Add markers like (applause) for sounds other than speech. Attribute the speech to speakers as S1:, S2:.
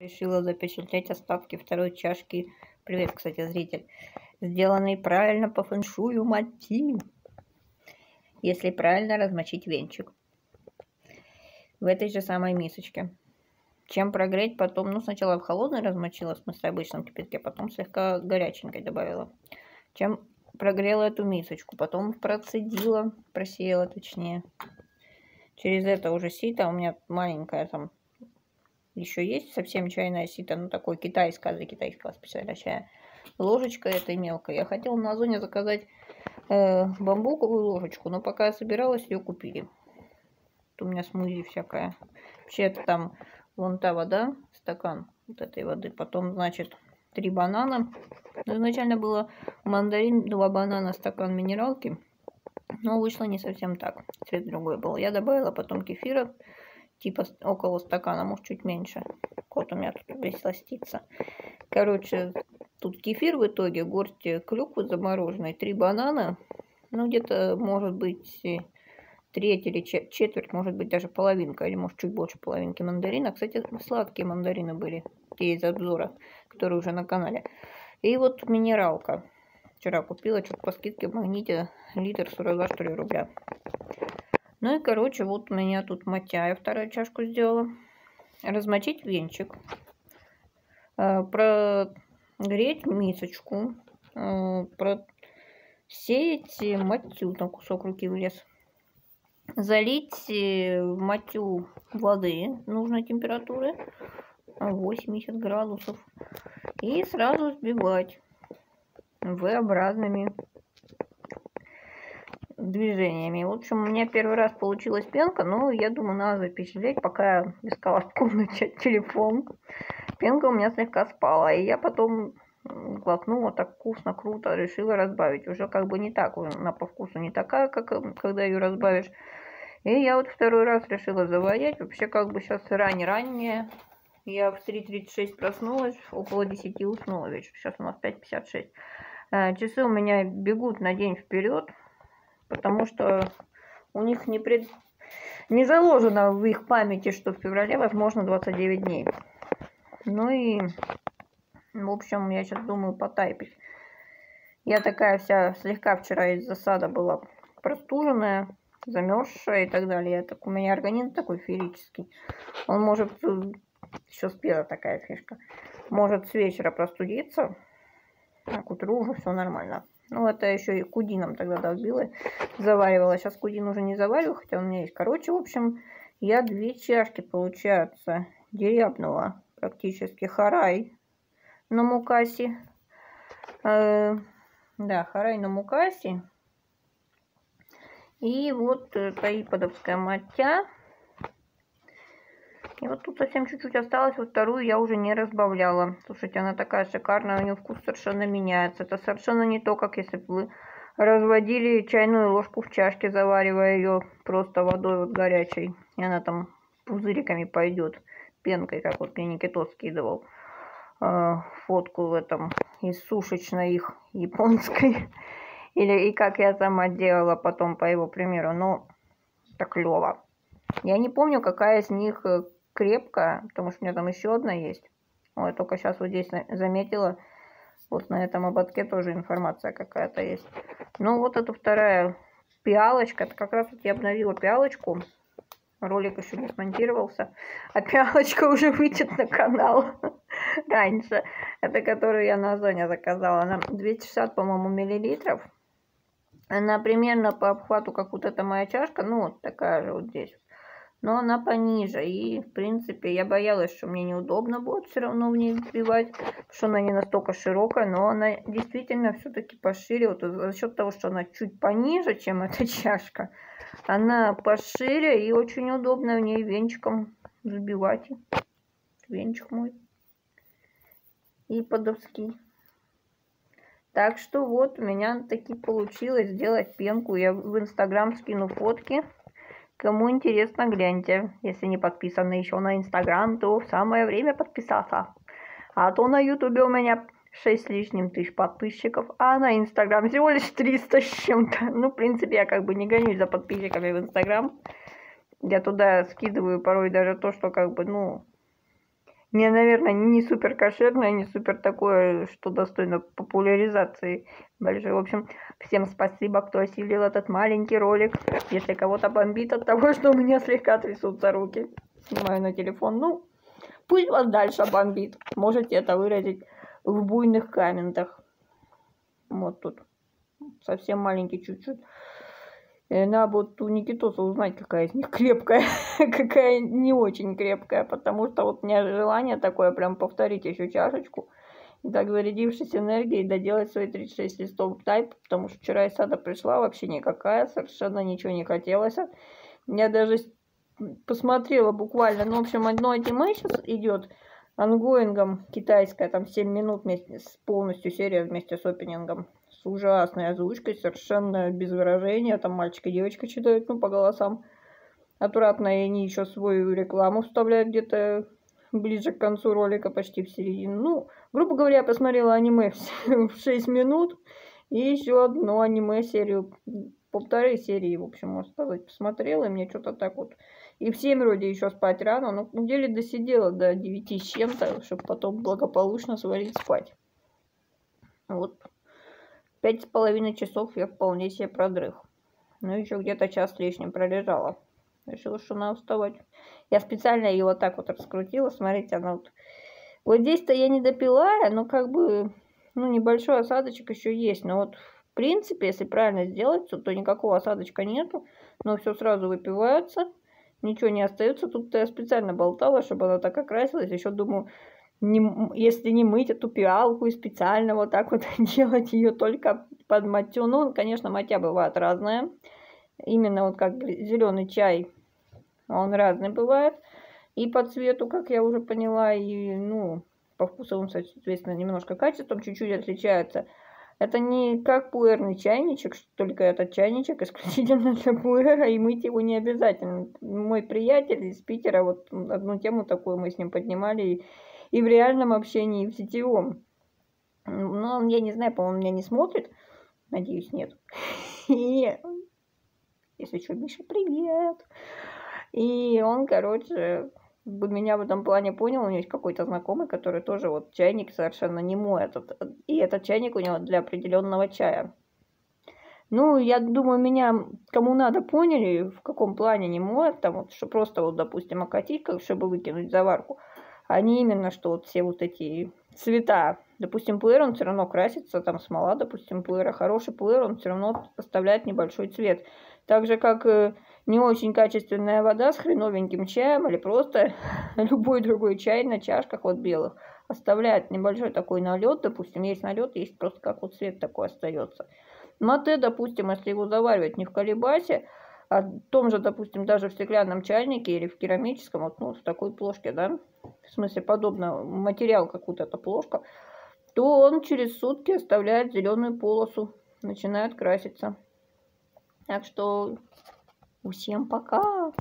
S1: Решила запечатлеть остатки второй чашки. Привет, кстати, зритель. Сделанный правильно по фэншую мотив. Если правильно размочить венчик. В этой же самой мисочке. Чем прогреть потом, ну сначала в холодной размочила, в смысле обычном кипятке, потом слегка горяченькой добавила. Чем прогрела эту мисочку, потом процедила, просеяла точнее. Через это уже сито у меня маленькая там еще есть совсем чайная сито, ну такой китайская, для китайского специально чая. Ложечка этой мелкой. Я хотела на Озоне заказать э, бамбуковую ложечку, но пока я собиралась, ее купили. Тут у меня смузи всякая. Вообще это там вон та вода, стакан вот этой воды. Потом, значит, три банана. Ну, изначально было мандарин, два банана, стакан минералки. Но вышло не совсем так. Цвет другой был. Я добавила потом кефира типа около стакана, может чуть меньше. Кот у меня тут весь ластится. Короче, тут кефир в итоге, горсть клюквы замороженной, три банана, ну где-то может быть треть или четверть, может быть даже половинка, или может чуть больше половинки мандарина. Кстати, сладкие мандарины были, те из обзора, которые уже на канале. И вот минералка. Вчера купила, что-то по скидке в магните литр 42 что ли рубля. Ну и, короче, вот у меня тут матя, я вторую чашку сделала. Размочить венчик. Э, прогреть мисочку. Э, просеять матю, там кусок руки влез. Залить э, матю воды нужной температуры. 80 градусов. И сразу взбивать V-образными движениями. В общем, у меня первый раз получилась пенка, но я думаю, надо запечатлеть, пока я искала в комнате телефон. Пенка у меня слегка спала, и я потом глотнула так вкусно, круто, решила разбавить. Уже как бы не так, она по вкусу не такая, как э, когда ее разбавишь. И я вот второй раз решила заварять. Вообще как бы сейчас ранее-ранее. Я в 3.36 проснулась, около 10 уснула вечер. Сейчас у нас 5.56. Э, часы у меня бегут на день вперед потому что у них не, пред... не заложено в их памяти, что в феврале возможно 29 дней. Ну и, в общем, я сейчас думаю потайпить. Я такая вся слегка вчера из засада была простуженная, замерзшая и так далее. Я так, у меня организм такой феерический. Он может, еще спела такая фишка, может с вечера простудиться, а к утру уже все нормально. Ну, это еще и кудином тогда долбила, заваривала. Сейчас кудин уже не завариваю, хотя у меня есть. Короче, в общем, я две чашки, получается, дерябнула практически харай на мукасе. Э, да, харай на мукасе. И вот э, таипадовская матя. И вот тут совсем чуть-чуть осталось, вот вторую я уже не разбавляла. Слушайте, она такая шикарная, у нее вкус совершенно меняется. Это совершенно не то, как если бы вы разводили чайную ложку в чашке, заваривая ее просто водой вот горячей. И она там пузыриками пойдет, пенкой, как вот мне Никитос скидывал э, фотку в этом из сушечной их японской. (laughs) Или и как я сама делала потом по его примеру. Но так клево. Я не помню, какая из них э, крепкая, потому что у меня там еще одна есть. Ой, только сейчас вот здесь заметила, вот на этом ободке тоже информация какая-то есть. Ну, вот эта вторая пиалочка, это как раз вот я обновила пиалочку. Ролик еще не смонтировался, а пиалочка уже выйдет на канал (laughs) раньше. Это которую я на Озоне заказала. Она 260, по-моему, миллилитров. Она примерно по обхвату, как вот эта моя чашка, ну, вот такая же вот здесь но она пониже. И, в принципе, я боялась, что мне неудобно будет все равно в ней вбивать, что она не настолько широкая, но она действительно все-таки пошире. Вот за счет того, что она чуть пониже, чем (laughs) эта чашка, она пошире и очень удобно в ней венчиком забивать. Венчик мой. И подовский. Так что вот у меня таки получилось сделать пенку. Я в инстаграм скину фотки. Кому интересно, гляньте. Если не подписаны еще на Инстаграм, то самое время подписаться. А то на Ютубе у меня 6 с лишним тысяч подписчиков, а на Инстаграм (laughs) всего лишь 300 с чем-то. Ну, в принципе, я как бы не гонюсь за подписчиками в Инстаграм. Я туда скидываю порой даже то, что как бы, ну, Не, наверное, не супер кошерное, не супер такое, что достойно популяризации большой. В общем, всем спасибо, кто осилил этот маленький ролик. Если кого-то бомбит от того, (laughs) что у меня слегка трясутся руки, снимаю на телефон. Ну, пусть вас дальше бомбит. Можете это выразить в буйных комментах. Вот тут совсем маленький чуть-чуть. Э, надо вот у Никитоса узнать, какая из них крепкая, (laughs) какая не очень крепкая, потому что вот у меня желание такое прям повторить еще чашечку. И так зарядившись энергией, доделать свои 36 листов тайп, потому что вчера из сада пришла вообще никакая, совершенно ничего не хотелось. Я даже посмотрела буквально, ну, в общем, одно аниме сейчас идет, онгоингом китайская, там 7 минут вместе с полностью серия вместе с опенингом с ужасной озвучкой, совершенно без выражения. Там мальчик и девочка читают, ну, по голосам. Аккуратно, и они еще свою рекламу вставляют где-то ближе к концу ролика, почти в середину. Ну, грубо говоря, я посмотрела аниме (laughs) в 6 минут. И еще одну аниме-серию, полторы серии, в общем, можно сказать, посмотрела. И мне что-то так вот... И в 7 вроде еще спать рано. Но в деле досидела до 9 с чем-то, чтобы потом благополучно свалить спать. Вот Пять с половиной часов я вполне себе продрых. Ну, еще где-то час лишним пролежала. Решила, что надо вставать. Я специально ее вот так вот раскрутила. Смотрите, она вот... Вот здесь-то я не допила, но как бы... Ну, небольшой осадочек еще есть. Но вот, в принципе, если правильно сделать, то, никакого осадочка нету. Но все сразу выпивается. Ничего не остается. Тут я специально болтала, чтобы она так окрасилась. Еще думаю, не, если не мыть эту пиалку и специально вот так вот (laughs) делать ее только под матю. Ну, конечно, матя бывает разная. Именно вот как зеленый чай, он разный бывает. И по цвету, как я уже поняла, и, ну, по вкусу он, соответственно, немножко качеством чуть-чуть отличается. Это не как пуэрный чайничек, только этот чайничек (laughs) исключительно для пуэра, и мыть его не обязательно. Мой приятель из Питера, вот одну тему такую мы с ним поднимали, и и в реальном общении, и в сетевом. Но я не знаю, по-моему, меня не смотрит. Надеюсь, нет. (laughs) И если что, Миша, привет. И он, короче, меня в этом плане понял. У него есть какой-то знакомый, который тоже вот чайник совершенно не мой. Этот, и этот чайник у него для определенного чая. Ну, я думаю, меня кому надо поняли, в каком плане не моет, там вот, что просто вот, допустим, окатить, как, чтобы выкинуть заварку не именно, что вот все вот эти цвета. Допустим, пуэр, он все равно красится, там смола, допустим, пуэра. Хороший пуэр, он все равно оставляет небольшой цвет. Так же, как э, не очень качественная вода с хреновеньким чаем или просто (laughs) любой другой чай на чашках вот белых оставляет небольшой такой налет, допустим, есть налет, есть просто как вот цвет такой остается. Мате, допустим, если его заваривать не в колебасе, а в том же, допустим, даже в стеклянном чайнике или в керамическом, вот, ну, в такой плошке, да, в смысле, подобно материал, как вот эта плошка, то он через сутки оставляет зеленую полосу, начинает краситься. Так что всем пока!